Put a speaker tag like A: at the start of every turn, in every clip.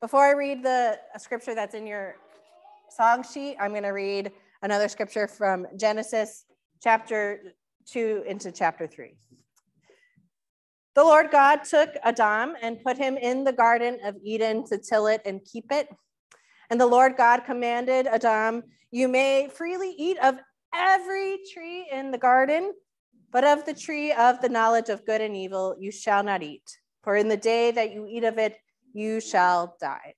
A: Before I read the scripture that's in your song sheet, I'm going to read another scripture from Genesis chapter 2 into chapter 3. The Lord God took Adam and put him in the Garden of Eden to till it and keep it. And the Lord God commanded Adam, You may freely eat of every tree in the garden, but of the tree of the knowledge of good and evil you shall not eat. For in the day that you eat of it, you shall die.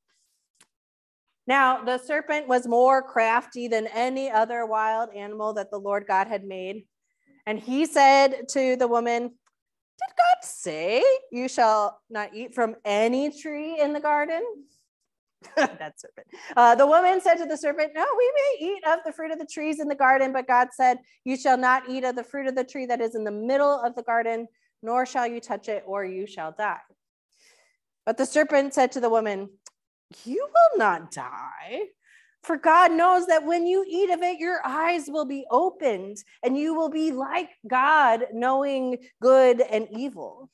A: Now, the serpent was more crafty than any other wild animal that the Lord God had made. And he said to the woman, Did God say you shall not eat from any tree in the garden? that serpent. Uh, the woman said to the serpent, No, we may eat of the fruit of the trees in the garden, but God said, You shall not eat of the fruit of the tree that is in the middle of the garden, nor shall you touch it, or you shall die. But the serpent said to the woman, You will not die. For God knows that when you eat of it, your eyes will be opened and you will be like God, knowing good and evil.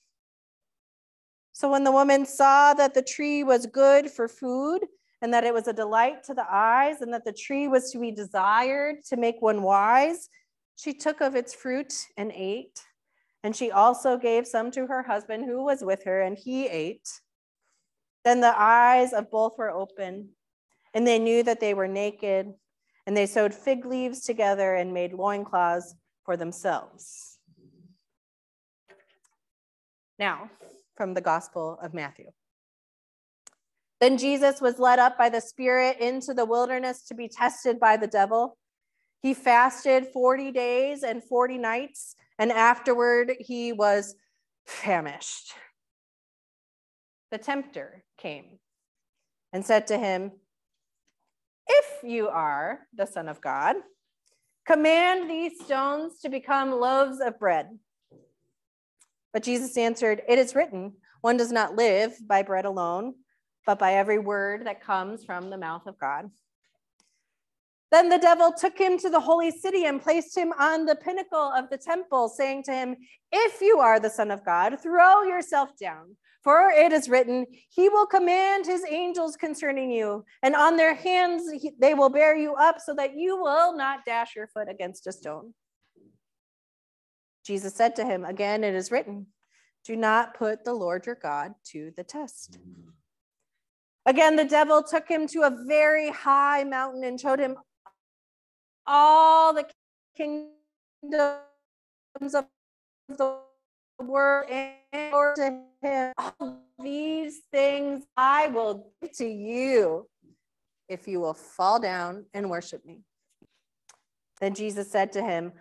A: So when the woman saw that the tree was good for food and that it was a delight to the eyes and that the tree was to be desired to make one wise, she took of its fruit and ate. And she also gave some to her husband who was with her, and he ate. Then the eyes of both were open, and they knew that they were naked, and they sewed fig leaves together and made loincloths for themselves. Now, from the Gospel of Matthew. Then Jesus was led up by the Spirit into the wilderness to be tested by the devil. He fasted 40 days and 40 nights, and afterward he was famished the tempter came and said to him, If you are the Son of God, command these stones to become loaves of bread. But Jesus answered, It is written, one does not live by bread alone, but by every word that comes from the mouth of God. Then the devil took him to the holy city and placed him on the pinnacle of the temple, saying to him, If you are the Son of God, throw yourself down. For it is written, He will command His angels concerning you, and on their hands they will bear you up so that you will not dash your foot against a stone. Jesus said to him, Again, it is written, Do not put the Lord your God to the test. Again, the devil took him to a very high mountain and showed him all the kingdoms of the world and to him, all these things I will give to you if you will fall down and worship me. Then Jesus said to him,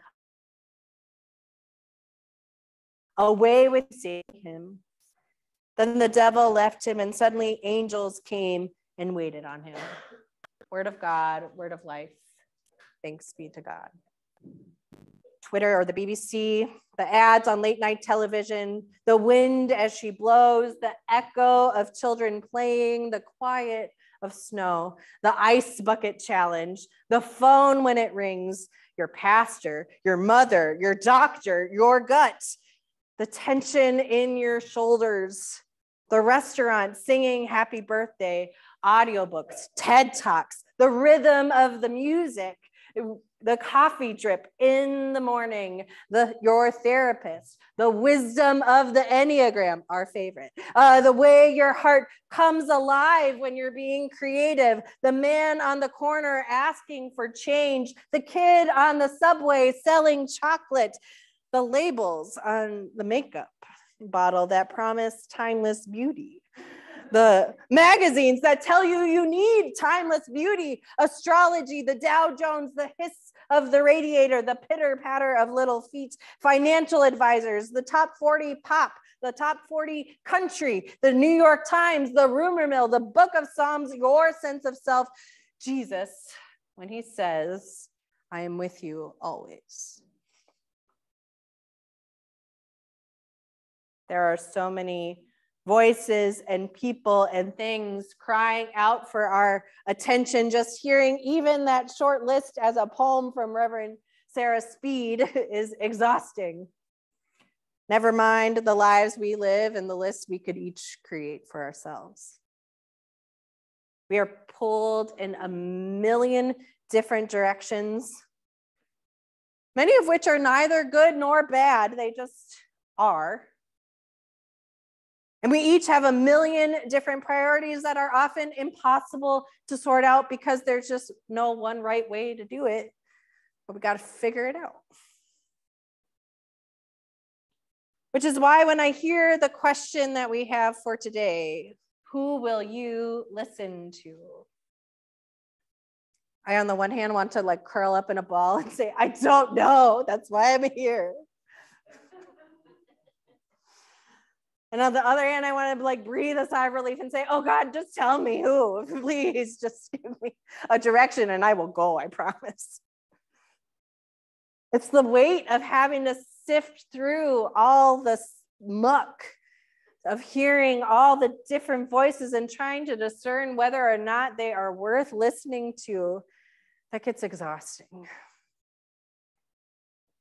A: Away with him. Then the devil left him, and suddenly angels came and waited on him. Word of God, word of life. Thanks be to God. Twitter or the BBC, the ads on late night television, the wind as she blows, the echo of children playing, the quiet of snow, the ice bucket challenge, the phone when it rings, your pastor, your mother, your doctor, your gut, the tension in your shoulders, the restaurant singing happy birthday, audiobooks, TED Talks, the rhythm of the music, the coffee drip in the morning, the your therapist, the wisdom of the Enneagram, our favorite, uh, the way your heart comes alive when you're being creative, the man on the corner asking for change, the kid on the subway selling chocolate, the labels on the makeup bottle that promise timeless beauty the magazines that tell you you need timeless beauty, astrology, the Dow Jones, the hiss of the radiator, the pitter patter of little feet, financial advisors, the top 40 pop, the top 40 country, the New York Times, the rumor mill, the book of Psalms, your sense of self. Jesus, when he says, I am with you always. There are so many voices and people and things crying out for our attention. Just hearing even that short list as a poem from Reverend Sarah Speed is exhausting. Never mind the lives we live and the list we could each create for ourselves. We are pulled in a million different directions, many of which are neither good nor bad, they just are. And we each have a million different priorities that are often impossible to sort out because there's just no one right way to do it. But we got to figure it out. Which is why when I hear the question that we have for today, who will you listen to? I, on the one hand, want to like curl up in a ball and say, I don't know. That's why I'm here. And on the other hand, I want to like breathe a sigh of relief and say, Oh God, just tell me who. Please just give me a direction and I will go, I promise. It's the weight of having to sift through all the muck of hearing all the different voices and trying to discern whether or not they are worth listening to that gets exhausting.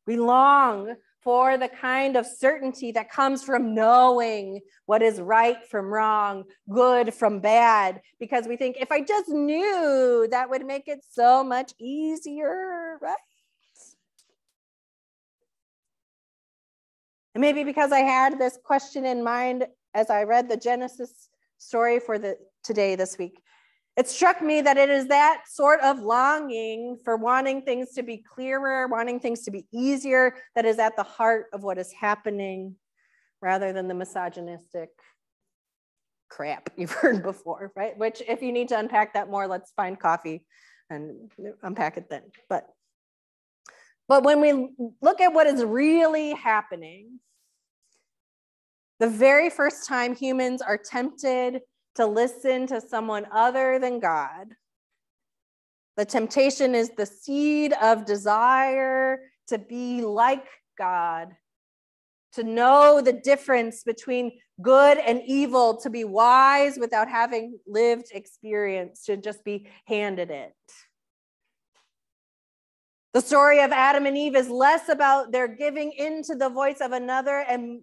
A: We long for the kind of certainty that comes from knowing what is right from wrong, good from bad, because we think if I just knew, that would make it so much easier, right? And maybe because I had this question in mind as I read the Genesis story for the today this week. It struck me that it is that sort of longing for wanting things to be clearer, wanting things to be easier, that is at the heart of what is happening rather than the misogynistic crap you've heard before, right? Which, if you need to unpack that more, let's find coffee and unpack it then. But but when we look at what is really happening, the very first time humans are tempted to listen to someone other than God, the temptation is the seed of desire to be like God, to know the difference between good and evil, to be wise without having lived experience, to just be handed it. The story of Adam and Eve is less about their giving into the voice of another and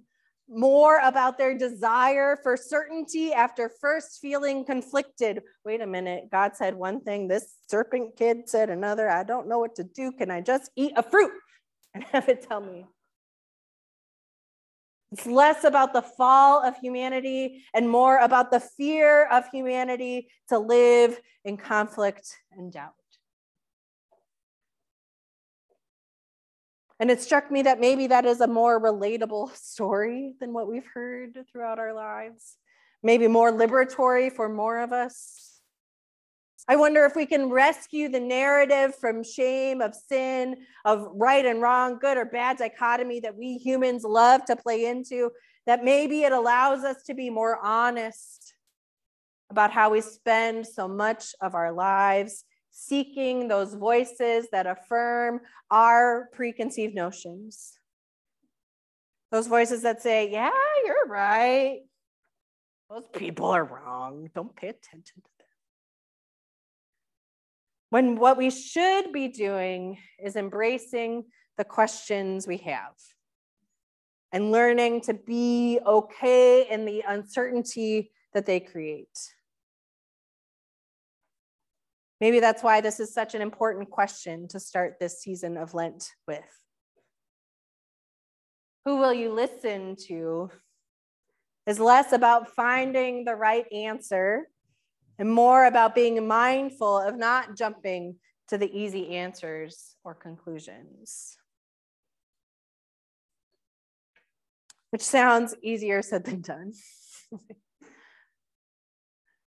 A: more about their desire for certainty after first feeling conflicted. Wait a minute, God said one thing, this serpent kid said another. I don't know what to do. Can I just eat a fruit and have it tell me? It's less about the fall of humanity and more about the fear of humanity to live in conflict and doubt. And it struck me that maybe that is a more relatable story than what we've heard throughout our lives, maybe more liberatory for more of us. I wonder if we can rescue the narrative from shame, of sin, of right and wrong, good or bad dichotomy that we humans love to play into, that maybe it allows us to be more honest about how we spend so much of our lives seeking those voices that affirm our preconceived notions. Those voices that say, yeah, you're right. Those people are wrong. Don't pay attention to them. When what we should be doing is embracing the questions we have and learning to be okay in the uncertainty that they create. Maybe that's why this is such an important question to start this season of Lent with. Who will you listen to is less about finding the right answer and more about being mindful of not jumping to the easy answers or conclusions. Which sounds easier said than done.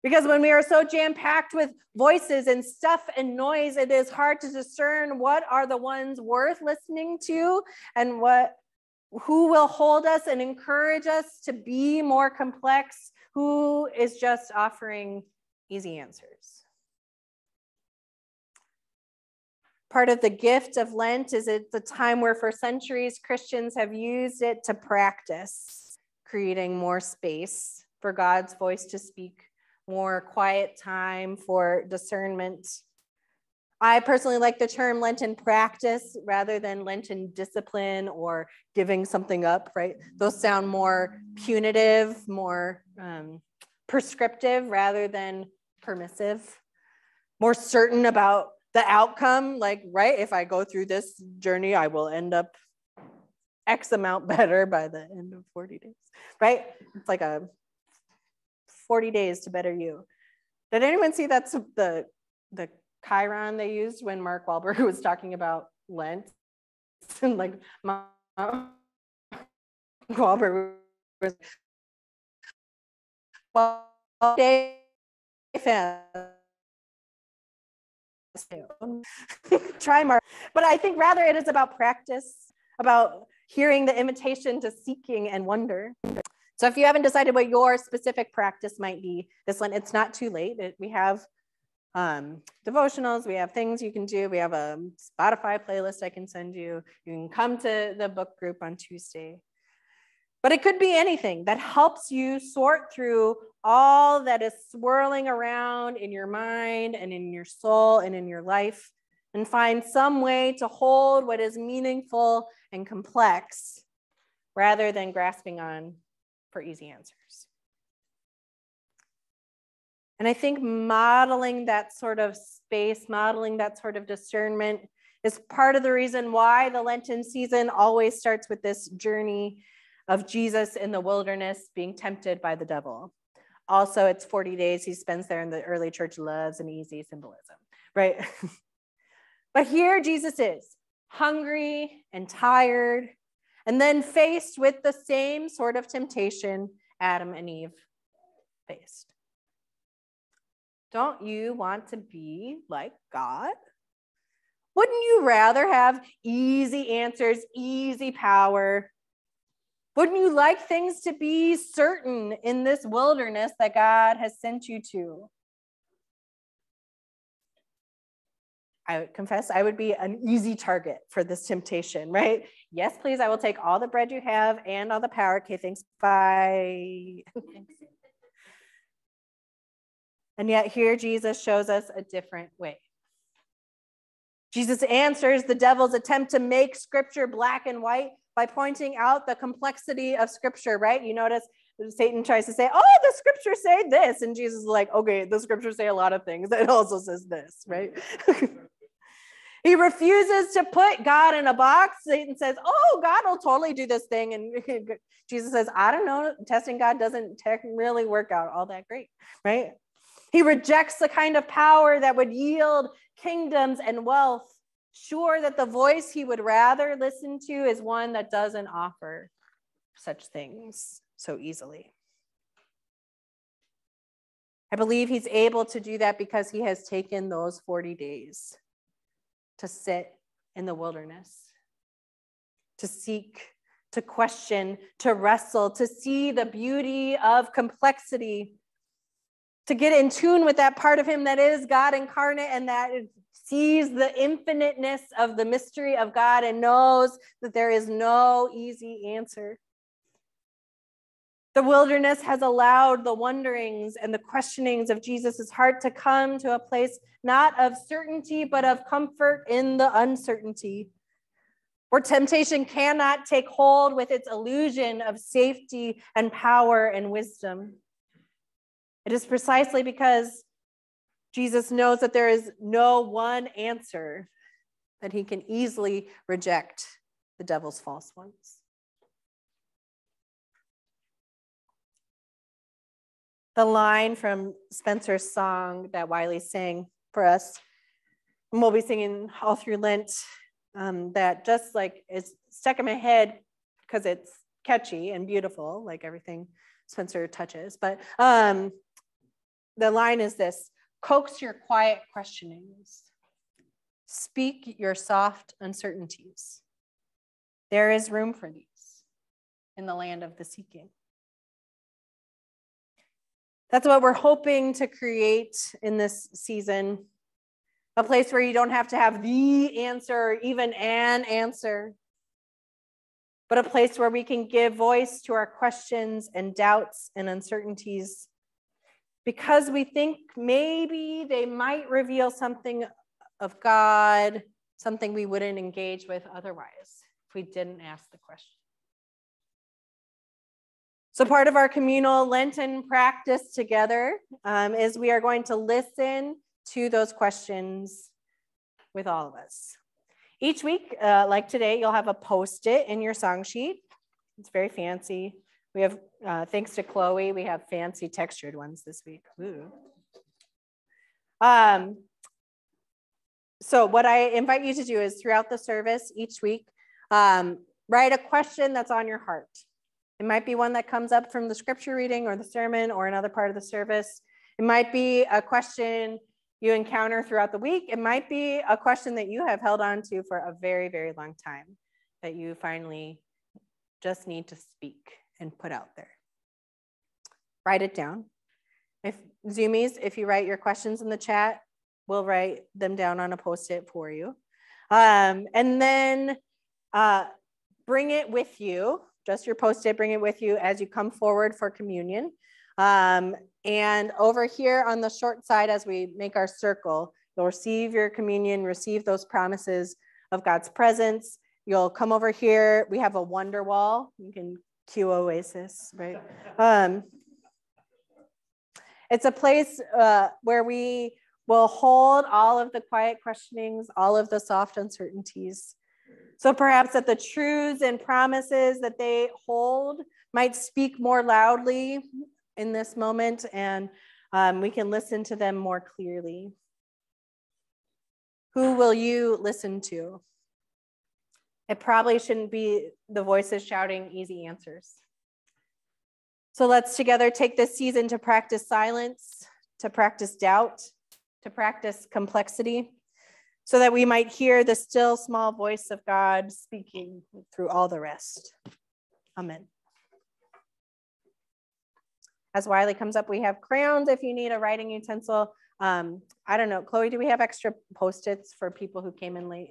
A: Because when we are so jam packed with voices and stuff and noise, it is hard to discern what are the ones worth listening to and what who will hold us and encourage us to be more complex, who is just offering easy answers. Part of the gift of Lent is it's a time where for centuries Christians have used it to practice creating more space for God's voice to speak more quiet time for discernment. I personally like the term Lenten practice rather than Lenten discipline or giving something up, right? Those sound more punitive, more um, prescriptive rather than permissive, more certain about the outcome. Like, right, if I go through this journey, I will end up X amount better by the end of 40 days, right? It's like a 40 days to better you. Did anyone see that's the the chyron they used when Mark Wahlberg was talking about Lent? and like Mark Wahlberg was well, day try Mark, but I think rather it is about practice, about hearing the invitation to seeking and wonder. So if you haven't decided what your specific practice might be this one, it's not too late. It, we have um, devotionals, we have things you can do. We have a Spotify playlist I can send you. You can come to the book group on Tuesday. But it could be anything that helps you sort through all that is swirling around in your mind and in your soul and in your life and find some way to hold what is meaningful and complex rather than grasping on for easy answers. And I think modeling that sort of space, modeling that sort of discernment is part of the reason why the Lenten season always starts with this journey of Jesus in the wilderness being tempted by the devil. Also, it's 40 days he spends there, and the early church loves an easy symbolism, right? but here Jesus is hungry and tired, and then faced with the same sort of temptation Adam and Eve faced. Don't you want to be like God? Wouldn't you rather have easy answers, easy power? Wouldn't you like things to be certain in this wilderness that God has sent you to? I would confess I would be an easy target for this temptation, right? Yes, please, I will take all the bread you have and all the power. Okay, thanks. Bye. and yet, here Jesus shows us a different way. Jesus answers the devil's attempt to make scripture black and white by pointing out the complexity of scripture, right? You notice Satan tries to say, oh, the scriptures say this. And Jesus is like, okay, the scriptures say a lot of things. It also says this, right? he refuses to put God in a box. Satan says, oh, God will totally do this thing. And Jesus says, I don't know. Testing God doesn't really work out all that great, right? He rejects the kind of power that would yield kingdoms and wealth sure that the voice he would rather listen to is one that doesn't offer such things so easily. I believe he's able to do that because he has taken those 40 days to sit in the wilderness, to seek, to question, to wrestle, to see the beauty of complexity, to get in tune with that part of him that is God incarnate and that sees the infiniteness of the mystery of God and knows that there is no easy answer. The wilderness has allowed the wonderings and the questionings of Jesus' heart to come to a place not of certainty, but of comfort in the uncertainty, where temptation cannot take hold with its illusion of safety and power and wisdom. It is precisely because Jesus knows that there is no one answer, that he can easily reject the devil's false ones. The line from Spencer's song that Wiley sang for us, and we'll be singing all through Lent, um, that just like is stuck in my head because it's catchy and beautiful, like everything Spencer touches. But um, the line is this Coax your quiet questionings. Speak your soft uncertainties. There is room for these in the land of the seeking. That's what we're hoping to create in this season. A place where you don't have to have the answer or even an answer, but a place where we can give voice to our questions and doubts and uncertainties. Because we think maybe they might reveal something of God, something we wouldn't engage with otherwise if we didn't ask the question. So part of our communal Lenten practice together um, is we are going to listen to those questions with all of us. Each week, uh, like today, you'll have a post-it in your song sheet. It's very fancy. We have, uh, thanks to Chloe, we have fancy textured ones this week. Ooh. Um, so what I invite you to do is throughout the service each week, um, write a question that's on your heart. It might be one that comes up from the scripture reading or the sermon or another part of the service. It might be a question you encounter throughout the week. It might be a question that you have held on to for a very, very long time that you finally just need to speak and put out there. Write it down. If Zoomies, if you write your questions in the chat, we'll write them down on a post-it for you. Um, and then uh, bring it with you just your post-it, bring it with you as you come forward for communion. Um, and over here on the short side, as we make our circle, you'll receive your communion, receive those promises of God's presence. You'll come over here. We have a wonder wall. You can cue Oasis, right? Um, it's a place uh, where we will hold all of the quiet questionings, all of the soft uncertainties, so perhaps that the truths and promises that they hold might speak more loudly in this moment and um, we can listen to them more clearly. Who will you listen to? It probably shouldn't be the voices shouting easy answers. So let's together take this season to practice silence, to practice doubt, to practice complexity so that we might hear the still small voice of God speaking through all the rest. Amen. As Wiley comes up, we have crayons if you need a writing utensil. Um, I don't know, Chloe, do we have extra post-its for people who came in late?